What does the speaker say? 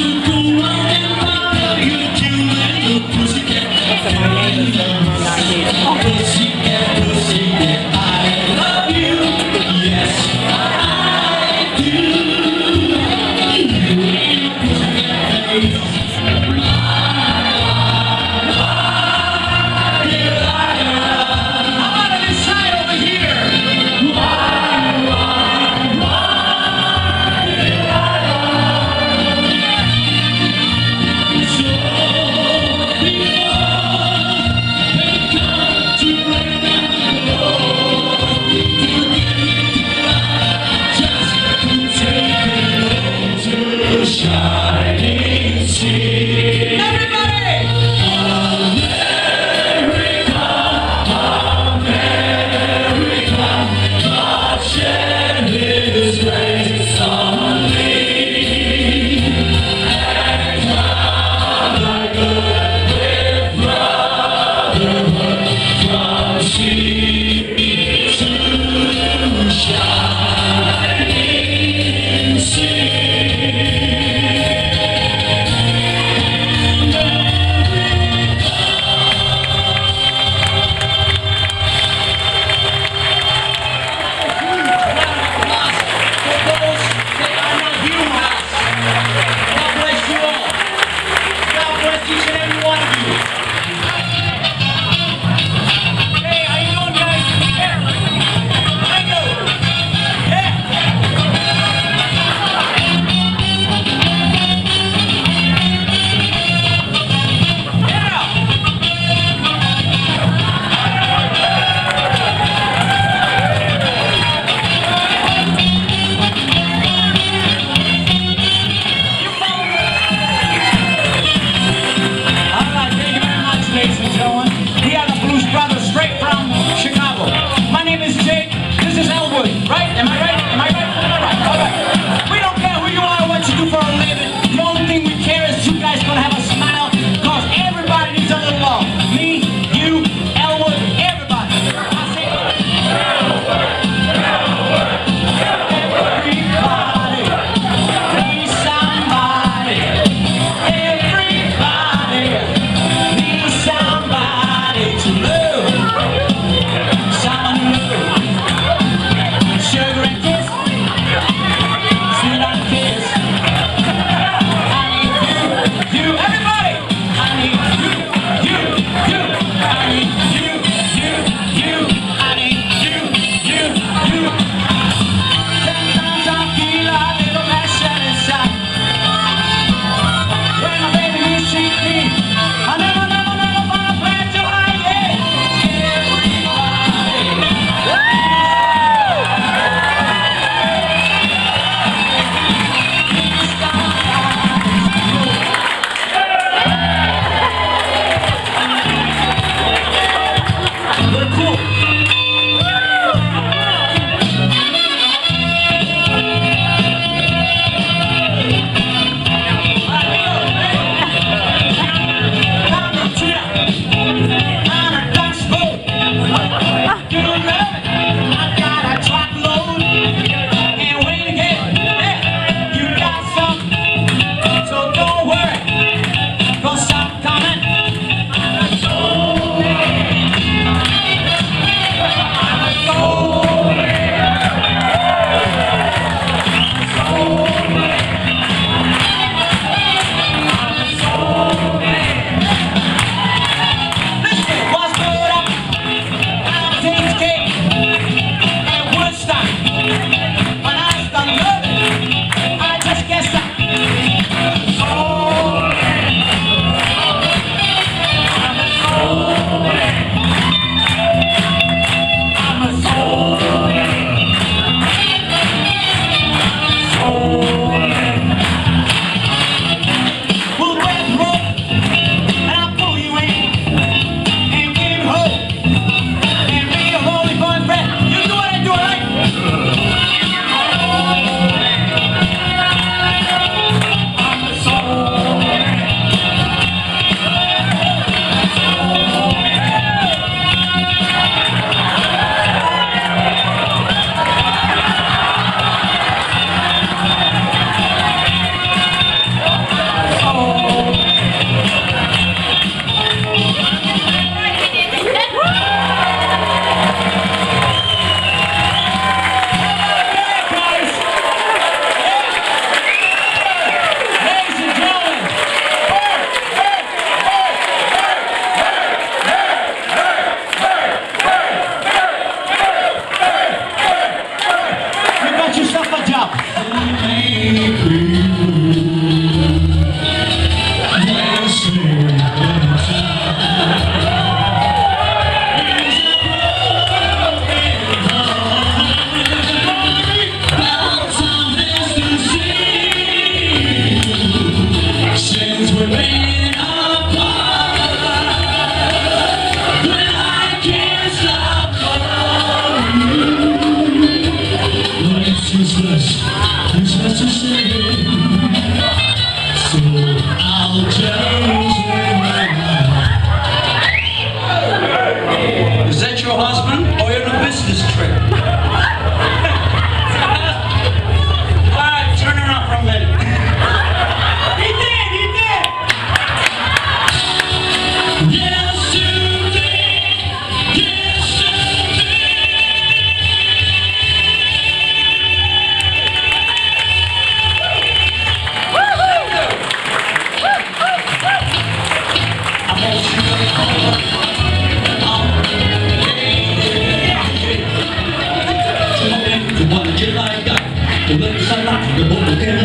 shine. your husband? the book, okay?